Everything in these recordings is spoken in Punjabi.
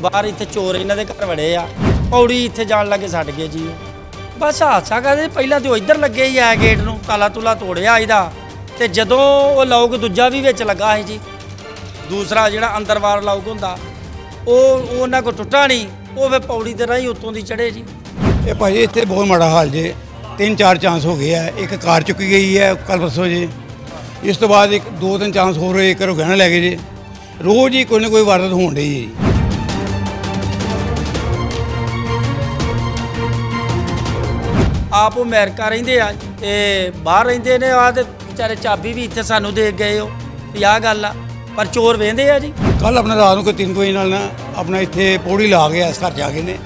ਬਾਹਰ ਇੱਥੇ ਚੋਰ ਇਹਨਾਂ ਦੇ ਘਰ ਵੜੇ ਆ। ਪੌੜੀ ਇੱਥੇ ਜਾਣ ਲੱਗੇ ਛੱਡ ਗਏ ਜੀ। ਬਸ ਹਾਦਸਾ ਕਰਦੇ ਪਹਿਲਾਂ ਤੇ ਉਹ ਇੱਧਰ ਲੱਗੇ ਹੀ ਆ ਗੇਟ ਨੂੰ, ਤਾਲਾ ਤੁਲਾ ਤੋੜਿਆ ਇਹਦਾ। ਤੇ ਜਦੋਂ ਉਹ ਲੌਕ ਦੂਜਾ ਵੀ ਵਿੱਚ ਲੱਗਾ ਸੀ ਜੀ, ਦੂਸਰਾ ਜਿਹੜਾ ਅੰਦਰਵਾਰ ਲੋਕ ਹੁੰਦਾ, ਉਹ ਉਹਨਾਂ ਕੋ ਟੁੱਟਾ ਨਹੀਂ। ਉਹ ਫਿਰ ਪੌੜੀ ਤੇ ਰਾਹੀਂ ਉੱਤੋਂ ਦੀ ਚੜੇ ਜੀ। ਇਹ ਭਾਜੀ ਇੱਥੇ ਬਹੁਤ ਮਾੜਾ ਹਾਲ ਜੇ। ਤਿੰਨ ਚਾਰ ਚਾਂਸ ਹੋ ਗਏ ਆ। ਇੱਕ ਕਾਰ ਚੁੱਕੀ ਗਈ ਹੈ ਕੱਲ ਪਰਸੋਂ ਜੇ। ਇਸ ਤੋਂ ਬਾਅਦ ਇੱਕ ਦੋ ਤਿੰਨ ਚਾਂਸ ਹੋਰ ਹੋਏ ਘਰੋਂ ਗਹਿਣਾ ਲੈ ਗਏ ਜੇ। ਰੋਜ਼ ਹੀ ਕੋਈ ਨਾ ਕੋਈ ਵਾਰਦਾਤ ਹੋਣ ਡਈ ਹੈ ਜੀ। ਆਪ ਉਹ ਅਮਰੀਕਾ ਰਹਿੰਦੇ ਆ ਤੇ ਬਾਹਰ ਰਹਿੰਦੇ ਨੇ ਆ ਤੇ ਵਿਚਾਰੇ ਚਾਬੀ ਵੀ ਇੱਥੇ ਸਾਨੂੰ ਦੇ ਗਏ ਹੋ ਵੀ ਆਹ ਗੱਲ ਆ। ਪਰ ਚੋਰ ਵੇਂਦੇ ਆ ਜੀ? ਕੱਲ ਆਪਣਾ ਰਾਤ ਨੂੰ ਕੋਈ ਤਿੰਨ ਕੋਈ ਨਾਲ ਨਾ ਆਪਣਾ ਇੱਥੇ ਪੌੜੀ ਲਾ ਗਿਆ ਇਸ ਘਰ ਜਾ ਕੇ ਨੇ।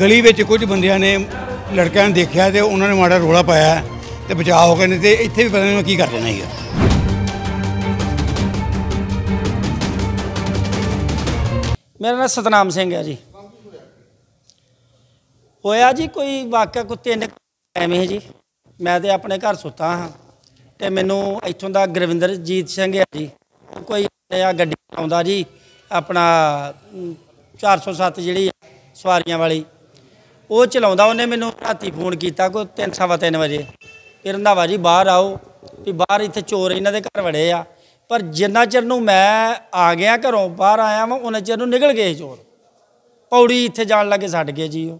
ਗਲੀ ਵਿੱਚ ਕੁਝ ਬੰਦਿਆਂ ਨੇ ਲੜਕਿਆਂ ਨੂੰ ਦੇਖਿਆ ਤੇ ਉਹਨਾਂ ਨੇ ਮਾੜਾ ਰੋਲਾ ਪਾਇਆ ਤੇ ਬਚਾਅ ਹੋ ਗਏ ਨੇ ਤੇ ਇੱਥੇ ਵੀ ਪਤਾ ਨਹੀਂ ਕੀ ਕਰ ਦੇਣਾ ਸੀਗਾ। ਮੇਰਾ ਨਾਮ ਸਤਨਾਮ ਸਿੰਘ ਹੈ ਜੀ। ਹੋਇਆ ਜੀ ਕੋਈ ਵਾਕਿਆ ਕੋਈ ਤਿੰਨ ਐਵੇਂ ਜੀ। ਮੈਂ ਤੇ ਆਪਣੇ ਘਰ ਸੁੱਤਾ ਹਾਂ ਤੇ ਮੈਨੂੰ ਇੱਥੋਂ ਦਾ ਗੁਰਵਿੰਦਰਜੀਤ ਸਿੰਘ ਹੈ ਜੀ। ਕੋਈ ਆ ਗੱਡੀ ਆਉਂਦਾ ਜੀ ਆਪਣਾ ਅਮ, 407 ਜਿਹੜੀ ਸਵਾਰੀਆਂ ਵਾਲੀ। ਉਹ ਚਲਾਉਂਦਾ ਉਹਨੇ ਮੈਨੂੰ ਰਾਤੀ ਫੋਨ ਕੀਤਾ ਕੋਈ ਤਿੰਨ ਸਵਾ ਤਿੰਨ ਵਜੇ। ਫਿਰ ਰੰਧਾਵਾ ਜੀ ਬਾਹਰ ਆਓ ਵੀ ਬਾਹਰ ਇੱਥੇ ਚੋਰ ਇਹਨਾਂ ਦੇ ਘਰ ਵੜੇ ਆ। ਪਰ ਜਿੰਨਾ ਚਿਰ ਨੂੰ ਮੈਂ ਆ ਗਿਆ ਘਰੋਂ ਬਾਹਰ ਆਇਆ ਵਾਂ ਉਹਨਾਂ ਚਿਰ ਨੂੰ ਨਿਕਲ ਗਏ ਚੋਰ। ਪੌੜੀ ਇੱਥੇ ਜਾਣ ਲੱਗੇ ਛੱਡ ਗਏ ਜੀ ਉਹ।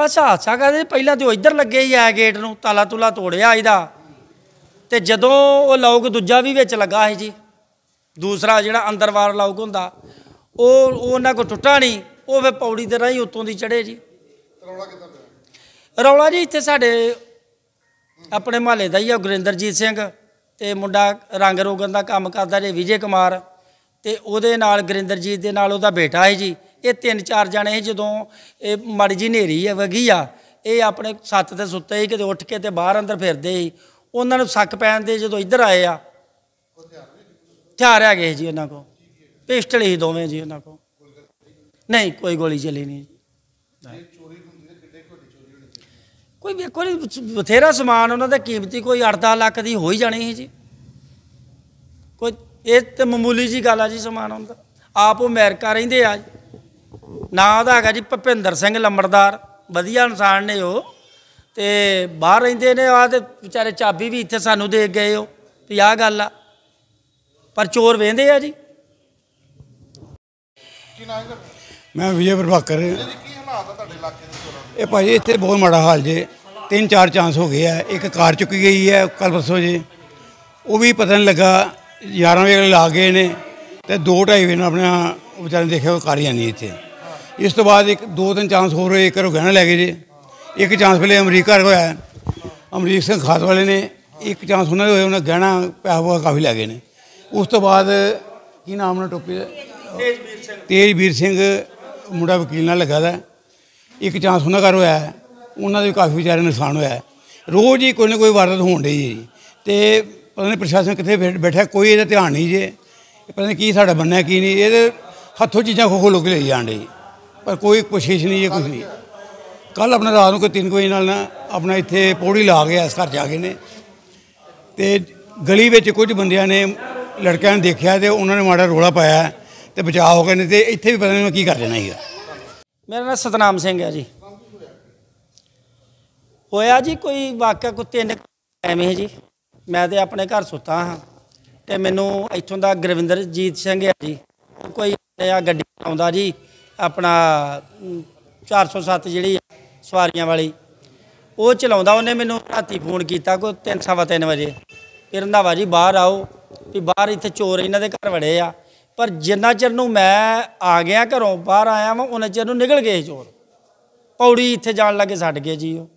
ਬਸ ਹਾਦਸਾ ਕਰਦੇ ਪਹਿਲਾਂ ਤੇ ਉਹ ਇੱਧਰ ਲੱਗੇ ਹੀ ਆ ਗੇਟ ਨੂੰ ਤਾਲਾ ਤੁਲਾ ਤੋੜਿਆ ਇਹਦਾ। ਤੇ ਜਦੋਂ ਉਹ ਲੋਕ ਦੂਜਾ ਵੀ ਵਿੱਚ ਲੱਗਾ ਸੀ ਜੀ ਦੂਸਰਾ ਜਿਹੜਾ ਅੰਦਰਵਾਰ ਲੋਕ ਹੁੰਦਾ ਉਹ ਉਹ ਉਹਨਾਂ ਕੋ ਟੁੱਟਾ ਨਹੀਂ ਉਹ ਫਿਰ ਪੌੜੀ ਤੇ ਰਾਹੀਂ ਉੱਤੋਂ ਦੀ ਚੜੇ ਜੀ। ਰੌਲਾ ਜੀ ਇੱਥੇ ਸਾਡੇ ਆਪਣੇ ਮਹੱਲੇ ਦਾ ਹੀ ਆ ਗੁਰਿੰਦਰਜੀਤ ਸਿੰਘ ਤੇ ਮੁੰਡਾ ਰੰਗ ਰੋਗਨ ਦਾ ਕੰਮ ਕਰਦਾ ਜੇ ਵਿਜੇ ਕੁਮਾਰ। ਤੇ ਉਹਦੇ ਨਾਲ ਗੁਰਿੰਦਰਜੀਤ ਦੇ ਨਾਲ ਉਹਦਾ ਬੇਟਾ ਹੈ ਜੀ। ਇਹ ਤਿੰਨ ਚਾਰ ਜਣੇ ਜਦੋਂ ਇਹ ਮਾੜੀ ਜੀ ਹਨੇਰੀ ਹੈ ਵਗੀ ਆ ਇਹ ਆਪਣੇ ਛੱਤ ਤੇ ਸੁੱਤੇ ਸੀ ਕਿਤੇ ਉੱਠ ਕੇ ਤੇ ਬਾਹਰ ਅੰਦਰ ਫਿਰਦੇ ਸੀ। ਉਹਨਾਂ ਨੂੰ ਸੱਕ ਪੈਣ ਦੇ ਜਦੋਂ ਇੱਧਰ ਆਏ ਆ ਹਥਿਆਰ ਆ ਗਏ ਜੀ ਉਹਨਾਂ ਕੋ ਪਿਸਟਲ ਹੀ ਦੋਵੇਂ ਜੀ ਉਹਨਾਂ ਕੋ ਨਹੀਂ ਕੋਈ ਗੋਲੀ ਚੱਲੀ ਨਹੀਂ ਜੀ। ਕੋਈ ਵੇਖੋ ਜੀ ਬਥੇਰਾ ਸਮਾਨ ਉਹਨਾਂ ਦਾ ਕੀਮਤੀ ਕੋਈ 8-10 ਲੱਖ ਦੀ ਹੋ ਹੀ ਜਾਣੀ ਸੀ ਜੀ। ਕੋਈ ਇਹ ਤੇ ਮਾਮੂਲੀ ਜੀ ਗੱਲ ਆ ਜੀ ਸਮਾਨ ਹੁੰਦਾ ਆਪ ਉਹ ਅਮਰੀਕਾ ਰਹਿੰਦੇ ਆ ਨਾਂ ਉਹਦਾ ਹੈਗਾ ਜੀ ਭਪਿੰਦਰ ਸਿੰਘ ਲੰਬੜਦਾਰ ਵਧੀਆ ਇਨਸਾਨ ਨੇ ਉਹ। ਤੇ ਬਾਹਰ ਰਹਿੰਦੇ ਨੇ ਆ ਤੇ ਵਿਚਾਰੇ ਚਾਬੀ ਵੀ ਇੱਥੇ ਸਾਨੂੰ ਦੇ ਗਏ ਹੋ ਵੀ ਆਹ ਗੱਲ ਆ। ਪਰ ਚੋਰ ਵੇਂਦੇ ਆ ਜੀ। ਮੈਂ ਵਿਜੇ ਪ੍ਰਭਾਕਰ। ਇਹ ਭਾਜੀ ਇੱਥੇ ਬਹੁਤ ਮਾੜਾ ਹਾਲ ਜੇ। ਤਿੰਨ ਚਾਰ ਚਾਂਸ ਹੋ ਗਏ ਆ। ਇੱਕ ਕਾਰ ਚੁੱਕੀ ਗਈ ਹੈ ਕੱਲ ਪਰਸੋਂ ਜੇ। ਉਹ ਵੀ ਪਤਾ ਨਹੀਂ ਲੱਗਾ 11 ਵਜੇ ਲਾ ਗਏ ਨੇ। ਤੇ 2:30 ਵਜੇ ਨੂੰ ਆਪਣਾ ਉਹ ਵਿਚਾਰੇ ਨੇ ਦੇਖਿਆ ਉਹ ਕਾਰ ਹੀ ਨਹੀਂ ਇੱਥੇ। ਇਸ ਤੋਂ ਬਾਅਦ ਇੱਕ ਦੋ ਤਿੰਨ ਚਾਂਸ ਹੋਰ ਹੋਏ ਘਰੋਂ ਗਹਿਣਾ ਲੈ ਗਏ ਜੇ। ਇੱਕ ਚਾਂਸ ਪਹਿਲੇ ਅਮਰੀਕਾ ਹੋਇਆ। ਅਮਰੀਕ ਸਿੰਘ ਖਾਤ ਵਾਲੇ ਨੇ ਇੱਕ ਚਾਂਸ ਉਹਨਾਂ ਦੇ ਹੋਏ ਉਹਨਾਂ ਗਹਿਣਾ ਪੈਸਾ ਪੂਸਾ ਕਾਫੀ ਲੈ ਗਏ ਨੇ। ਉਸ ਤੋਂ ਬਾਅਦ ਕੀ ਨਾਮ ਉਹਨਾਂ ਟੋਪੀ ਦਾ? ਤੇਜਵੀਰ ਸਿੰਘ। ਮੁੰਡਾ ਵਕੀਲ ਨਾਲ ਲੱਗਾ ਦਾ। ਇੱਕ ਚਾਂਸ ਉਹਨਾਂ ਘਰ ਹੋਇਆ। ਉਹਨਾਂ ਦੇ ਕਾਫੀ ਵਿਚਾਰੇ ਨੁਕਸਾਨ ਹੋਇਆ। ਰੋਜ਼ ਹੀ ਕੋਈ ਨਾ ਕੋਈ ਵਾਰਦਾਤ ਹੋਣ ਡਈ ਜੀ। ਤੇ ਪਤਾ ਨਹੀਂ ਪ੍ਰਸ਼ਾਸਨ ਕਿੱਥੇ ਬੈਠ- ਕੋਈ ਇਹਦਾ ਧਿਆਨ ਨਹੀਂ ਜੇ। ਪਤਾ ਨਹੀਂ ਕੀ ਸਾਡਾ ਬੰਨਾ ਕੀ ਨਹੀਂ। ਇਹਦੇ ਹੱਥੋਂ ਚੀਜ਼ਾਂ ਖੋ ਖੋ ਲੋਕ ਲਈ ਜਾਣ ਡਈ। ਪਰ ਕੋਈ ਕੋਸ਼ਿਸ਼ ਨਹੀਂ ਹੈ ਕੁਝ ਨਹੀਂ। ਕੱਲ ਆਪਣਾ ਰਾਤ ਨੂੰ ਕੋਈ ਤਿੰਨ ਕੋਈ ਨਾਲ ਨਾ ਆਪਣਾ ਇੱਥੇ ਪੌੜੀ ਲਾ ਗਿਆ ਇਸ ਘਰ ਜਾ ਕੇ ਨੇ। ਤੇ ਗਲੀ ਵਿੱਚ ਕੁਝ ਬੰਦਿਆਂ ਨੇ ਲੜਕਿਆਂ ਨੂੰ ਦੇਖਿਆ ਤੇ ਉਹਨਾਂ ਨੇ ਮਾੜਾ ਰੋਲਾ ਪਾਇਆ ਤੇ ਬਚਾਅ ਹੋ ਗਏ ਨੇ ਤੇ ਇੱਥੇ ਵੀ ਪਤਾ ਨਹੀਂ ਕੀ ਕਰ ਦੇਣਾ ਸੀਗਾ। ਮੇਰਾ ਨਾਮ ਸਤਨਾਮ ਸਿੰਘ ਹੈ ਜੀ। ਹੋਇਆ ਜੀ ਕੋਈ ਵਾਕਿਆ ਕੋਈ ਤਿੰਨ ਐਵੇਂ ਜੀ। ਮੈਂ ਤੇ ਆਪਣੇ ਘਰ ਸੁੱਤਾ ਹਾਂ ਤੇ ਮੈਨੂੰ ਇੱਥੋਂ ਦਾ ਗੁਰਵਿੰਦਰਜੀਤ ਸਿੰਘ ਹੈ ਜੀ। ਕੋਈ ਆ ਗੱਡੀ ਆਉਂਦਾ ਜੀ। ਆਪਣਾ ਅਮ, 407 ਜਿਹੜੀ ਸਵਾਰੀਆਂ ਵਾਲੀ ਉਹ ਚਲਾਉਂਦਾ। ਉਹਨੇ ਮੈਨੂੰ ਰਾਤੀ ਫੋਨ ਕੀਤਾ ਸਵਾ ਤਿੰਨ ਵਜੇ। ਫਿਰ ਰੰਧਾਵਾ ਜੀ ਬਾਹਰ ਆਓ। ਵੀ ਬਾਹਰ ਇੱਥੇ ਚੋਰ ਇਹਨਾਂ ਦੇ ਘਰ ਵੜੇ ਆ। ਪਰ ਜਿੰਨਾ ਚਿਰ ਨੂੰ ਮੈਂ ਆ ਗਿਆ ਘਰੋਂ ਬਾਹਰ ਆਇਆ ਵਾਂ ਉਹਨਾਂ ਚਿਰ ਨੂੰ ਨਿਕਲ ਗਏ ਚੋਰ। ਪੌੜੀ ਇੱਥੇ ਜਾਣ ਲੱਗੇ ਛੱਡ ਗਏ ਜੀ ਉਹ।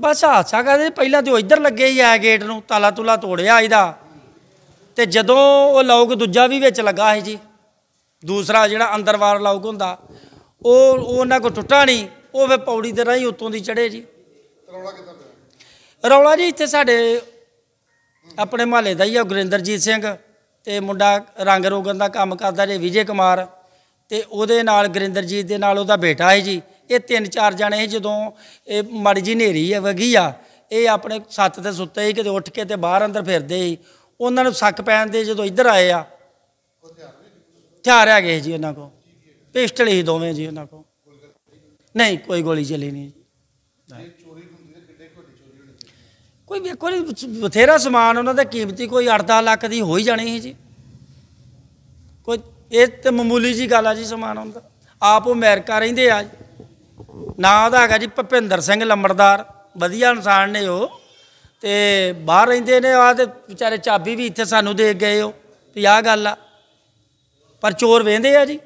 ਬਸ ਹਾਦਸਾ ਕਰਦੇ ਪਹਿਲਾਂ ਤੇ ਉਹ ਇੱਧਰ ਲੱਗੇ ਹੀ ਆ ਗੇਟ ਨੂੰ ਤਾਲਾ ਤੁਲਾ ਤੋੜਿਆ ਇਹਦਾ। ਤੇ ਜਦੋਂ ਉਹ ਲੋਕ ਦੂਜਾ ਵੀ ਵਿੱਚ ਲੱਗਾ ਸੀ ਜੀ ਦੂਸਰਾ ਜਿਹੜਾ ਅੰਦਰਵਾਰ ਲੋਕ ਹੁੰਦਾ ਉਹ ਉਹ ਉਹਨਾਂ ਕੋ ਟੁੱਟਾ ਨਹੀਂ ਉਹ ਫਿਰ ਪੌੜੀ ਤੇ ਰਾਹੀਂ ਉੱਤੋਂ ਦੀ ਚੜੇ ਜੀ। ਰੌਲਾ ਜੀ ਇੱਥੇ ਸਾਡੇ ਆਪਣੇ ਮਹੱਲੇ ਦਾ ਹੀ ਆ ਗੁਰਿੰਦਰਜੀਤ ਸਿੰਘ ਤੇ ਮੁੰਡਾ ਰੰਗ ਰੋਗਨ ਦਾ ਕੰਮ ਕਰਦਾ ਜੇ ਵਿਜੇ ਕੁਮਾਰ ਤੇ ਉਹਦੇ ਨਾਲ ਗੁਰਿੰਦਰਜੀਤ ਦੇ ਨਾਲ ਉਹਦਾ ਬੇਟਾ ਹੈ ਜੀ। ਇਹ ਤਿੰਨ ਚਾਰ ਜਣੇ ਸੀ ਜਦੋਂ ਇਹ ਮਾੜੀ ਜੀ ਹਨੇਰੀ ਹੈ ਵਗੀ ਆ ਇਹ ਆਪਣੇ ਛੱਤ ਤੇ ਸੁੱਤੇ ਸੀ ਕਿਤੇ ਉੱਠ ਕੇ ਤੇ ਬਾਹਰ ਅੰਦਰ ਫਿਰਦੇ ਸੀ। ਉਹਨਾਂ ਨੂੰ ਸੱਕ ਪੈਣ ਦੇ ਜਦੋਂ ਇੱਧਰ ਆਏ ਆ। ਹਥਿਆਰ ਹੈਗੇ ਜੀ ਉਹਨਾਂ ਕੋਲ। ਪਿਸਟਲ ਹੀ ਦੋਵੇਂ ਜੀ ਉਹਨਾਂ ਕੋਲ। ਨਹੀਂ ਕੋਈ ਗੋਲੀ ਚੱਲੀ ਨਹੀਂ ਜੀ। ਕੋਈ ਵੇਖੋ ਜੀ ਬਥੇਰਾ ਸਮਾਨ ਉਹਨਾਂ ਦਾ ਕੀਮਤੀ ਕੋਈ 8-10 ਲੱਖ ਦੀ ਹੋ ਹੀ ਜਾਣੀ ਸੀ ਜੀ। ਕੋਈ ਇਹ ਤੇ ਮਾਮੂਲੀ ਜੀ ਗੱਲ ਆ ਜੀ ਸਮਾਨ ਹੁੰਦਾ ਆਪ ਉਹ ਅਮਰੀਕਾ ਰਹਿੰਦੇ ਆ। ਨਾਂ ਉਹਦਾ ਹੈਗਾ ਜੀ ਭਪਿੰਦਰ ਸਿੰਘ ਲੰਬੜਦਾਰ। ਵਧੀਆ ਇਨਸਾਨ ਨੇ ਉਹ। ਤੇ ਬਾਹਰ ਰਹਿੰਦੇ ਨੇ ਆ ਤੇ ਵਿਚਾਰੇ ਚਾਬੀ ਵੀ ਇੱਥੇ ਸਾਨੂੰ ਦੇ ਗਏ ਉਹ, ਵੀ ਆਹ ਗੱਲ ਆ। ਪਰ ਚੋਰ ਵੇਂਦੇ ਆ ਜੀ।